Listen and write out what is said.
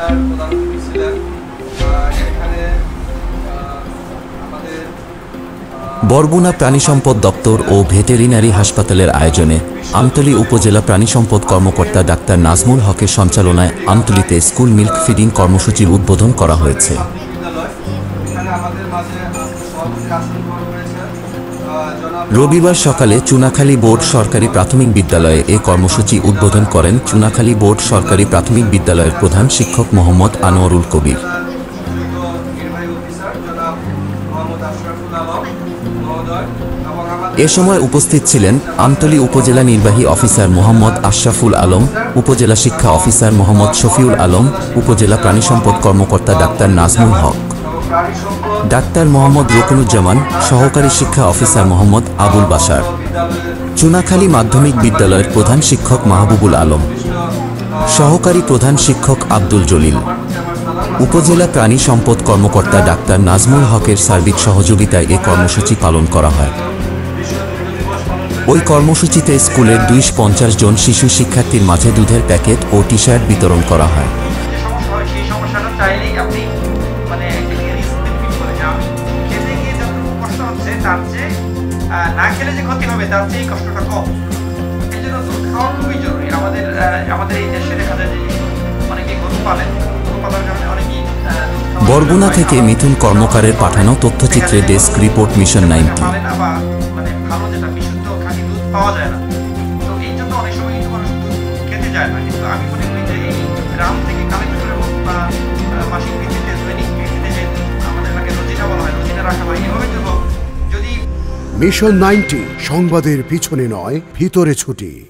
Sir প্রধান অতিথি ছিলেন এখানে আমাদের বরগুনা প্রাণী সম্পদ দপ্তর ও ভেটেরিনারি হাসপাতালের আয়োজনে আমতলী উপজেলা প্রাণী সম্পদ কর্মকর্তা ডাক্তার নাজমুল হকের সঞ্চালনায় আমতলীতে স্কুল মিল্ক ফিডিং কর্মসূচির উদ্বোধন করা হয়েছে। রবিবার সকালে চুনাখালী বোর্ড সরকারি প্রাথমিক বিদ্যালয়ে এ কর্মসূচি উদ্বোধন করেন চুনাখালী বোর্ড সরকারি প্রাথমিক বিদ্যালয়ের প্রধান শিক্ষক মোহাম্মদ আনোয়ারুল কবির। এ সময় উপস্থিত ছিলেন আমতলী উপজেলা নির্বাহী অফিসার মোহাম্মদ আশরাফুল আলম, উপজেলা শিক্ষা অফিসার মোহাম্মদ শফিউল আলম, উপজেলা প্রাণী সম্পদ কর্মকর্তা ডাক্তার নাজমুল হক। ডাক্তার মোহাম্মদ রকুনুজ্জামান, সহকারী শিক্ষা অফিসার মোহাম্মদ আবুল বাসার চুনাখালী মাধ্যমিক বিদ্যালয়ের প্রধান শিক্ষক মাহবুবুল আলম। সহকারী প্রধান শিক্ষক আব্দুল জলিল। উপজেলা প্রাণী সম্পদ কর্মকর্তা ডাক্তার নাজমুল হকের সার্বিক সহযোগিতায় এ কর্মসূচি পালন করা হয়। ওই কর্মসূচিতে স্কুলের দুইশ পঞ্চাশ জন শিশু শিক্ষার্থীর মাঝে দুধের প্যাকেট ও টি শার্ট বিতরণ করা হয়। না খেলে যে ক্ষতি হবে তার চেয়ে কষ্টটা কম। এই জন্য দুধ খাওয়া খুবই জরুরি আমাদের আমাদের এই দেশে দেখা যায় যে অনেকেই গরু পালেন গরু পালার কারণে অনেকেই আহ, দুধ খাওয়া- বরগুনা থেকে মিথুন কর্মকারের পাঠানো তথ্যচিত্রে ডেস্ক রিপোর্ট মিশন নাইনটি। মানে ভালো যেটা বিশুদ্ধ খাঁটি দুধ পাওয়া যায় না। তো এই জন্য অনেক সময় কিন্তু মানুষ খেতে যায় না। কিন্তু আমি মনে করি যে এই গ্রাম থেকে কালেক্ট মিশন নাইনটি সংবাদের পিছনে নয় ভিতরে ছুটি।